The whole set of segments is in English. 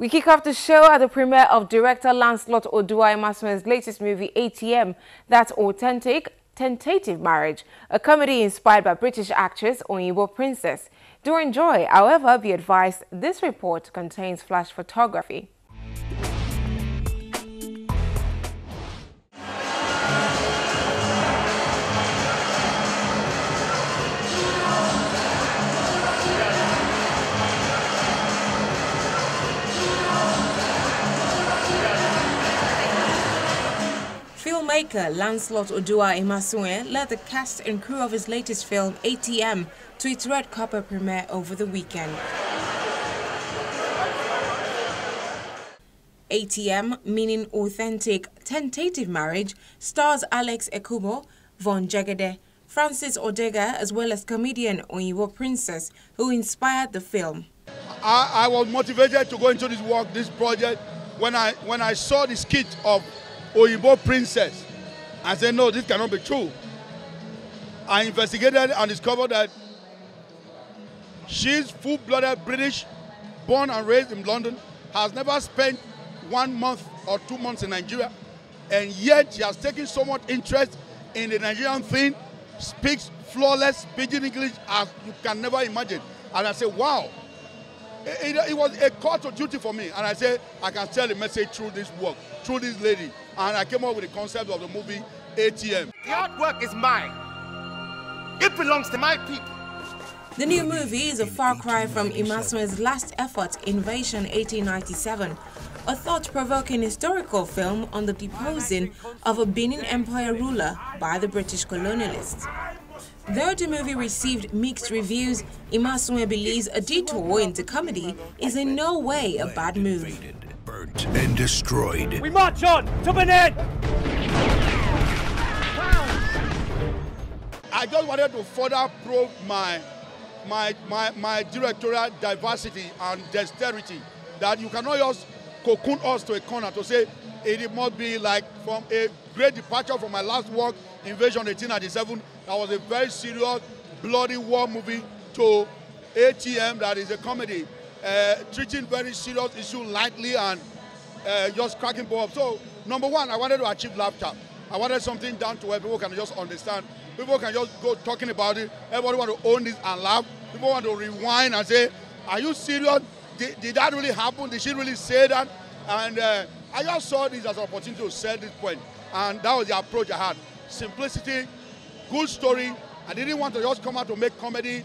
We kick off the show at the premiere of director Lancelot Oduwa Imasuen's latest movie, ATM, That's Authentic, Tentative Marriage, a comedy inspired by British actress Oyinbo Princess. Do enjoy, however, be advised this report contains flash photography. Lancelot Oduwa Imasuen led the cast and crew of his latest film, ATM, to its red carpet premiere over the weekend. ATM, meaning authentic tentative marriage, stars Alex Ekubo, Von Jegede, Francis Odega, as well as comedian Oyinbo Princess, who inspired the film. I, I was motivated to go into this work, this project, when I when I saw the skit of Oyinbo Princess. I said, no, this cannot be true. I investigated and discovered that she's full-blooded British, born and raised in London, has never spent one month or two months in Nigeria, and yet she has taken so much interest in the Nigerian thing, speaks flawless pidgin English as you can never imagine. And I said, wow, it, it, it, was a call to duty for me. And I said, I can tell the message through this work, through this lady. And I came up with the concept of the movie ATM. The artwork is mine. It belongs to my people. The new movie is a far cry from Imasuen's last effort, Invasion 1897, a thought-provoking historical film on the deposing of a Benin Empire ruler by the British colonialists. Though the movie received mixed reviews, Imasuen believes a detour into comedy is in no way a bad move. Burnt and destroyed. We march on to Benin! I just wanted to further probe my, my, my, my directorial diversity and dexterity that you cannot just cocoon us to a corner to say it must be like from a great departure from my last work, Invasion 1897, that was a very serious, bloody war movie to ATM, that is a comedy, uh, treating very serious issue lightly and uh, just cracking balls. So, number one, I wanted to achieve laughter. I wanted something down to where people can just understand. People can just go talking about it. Everybody want to own this and laugh. People want to rewind and say, are you serious? Did, did that really happen? Did she really say that? And uh, I just saw this as an opportunity to sell this point. And that was the approach I had. Simplicity, good story. I didn't want to just come out to make comedy,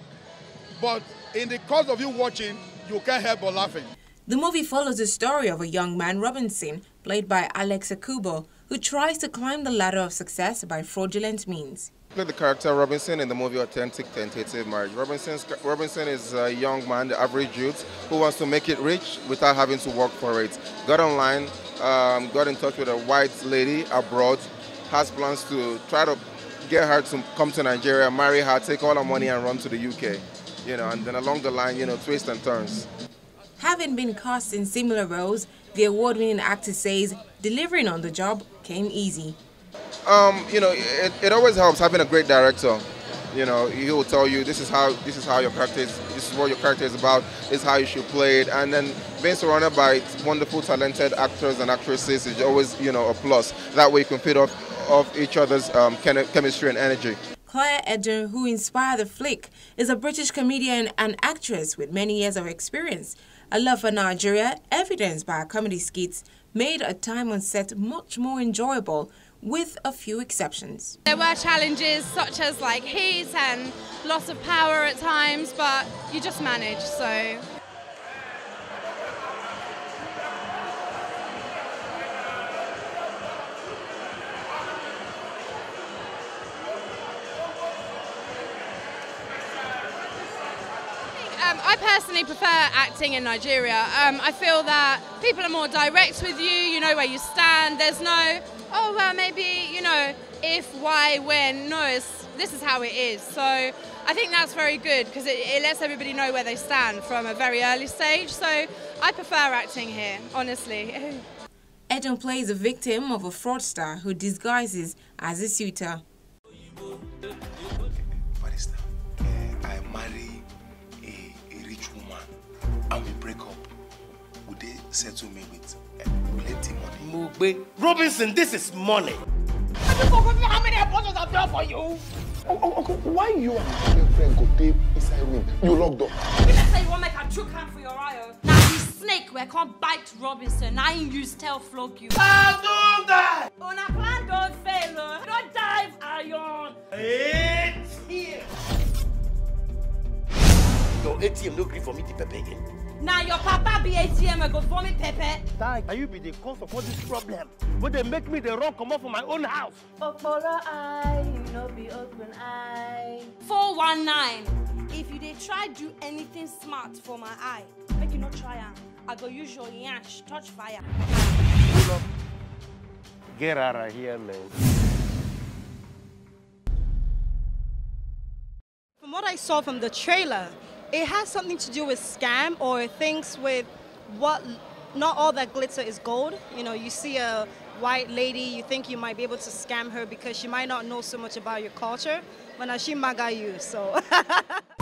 but in the course of you watching, you can't help but laughing. The movie follows the story of a young man, Robinson, played by Alex Ekubo, who tries to climb the ladder of success by fraudulent means. Played the character Robinson in the movie Authentic Tentative Marriage. Robinson's, Robinson is a young man, the average youth, who wants to make it rich without having to work for it. Got online, um, got in touch with a white lady abroad, has plans to try to get her to come to Nigeria, marry her, take all her money and run to the UK. You know, and then along the line, you know, twists and turns. Having been cast in similar roles, the award-winning actor says delivering on the job came easy. Um, you know, it, it always helps having a great director. You know, he will tell you this is how this is how your character is, this is what your character is about, this is how you should play it, and then being surrounded by wonderful, talented actors and actresses is always you know a plus. That way you can feed off of each other's um, chemistry and energy. Claire Eden, who inspired the flick, is a British comedian and actress with many years of experience. A love for Nigeria, evidenced by her comedy skits, made a time on set much more enjoyable, with a few exceptions. There were challenges such as like heat and loss of power at times, but you just manage, so personally prefer acting in Nigeria. Um, I feel that people are more direct with you, you know where you stand. There's no, oh, well, maybe, you know, if, why, when. No, this is how it is. So I think that's very good because it, it lets everybody know where they stand from a very early stage. So I prefer acting here, honestly. Eden plays a victim of a fraudster who disguises as a suitor. Settle me with uh, plenty money. Mugbe. Robinson, this is money. Have you forgotten how many apostles I've done for you? Oh, oh, okay. Why you and my girlfriend go take inside room? You locked up. You just say you want make a chook hand for your eye. Now the snake where can't bite Robinson. I ain't use tail flog you. I'll do that. On a plan don't fail. oh. Don't dive iron. It's here. Your ATM no gree for me to pay again. Now your papa be ATM go for me Pepe. Thank you be the cause of all this problem. But they make me the wrong come off from my own house. Okporo eye, you know be open eye. 419. If you dey try do anything smart for my eye, make you no try am. I go use your yansh touch fire. Get out of here, man. From what I saw from the trailer, it has something to do with scam or things with what not all that glitter is gold. You know, you see a white lady, you think you might be able to scam her because she might not know so much about your culture, but now she maga you, so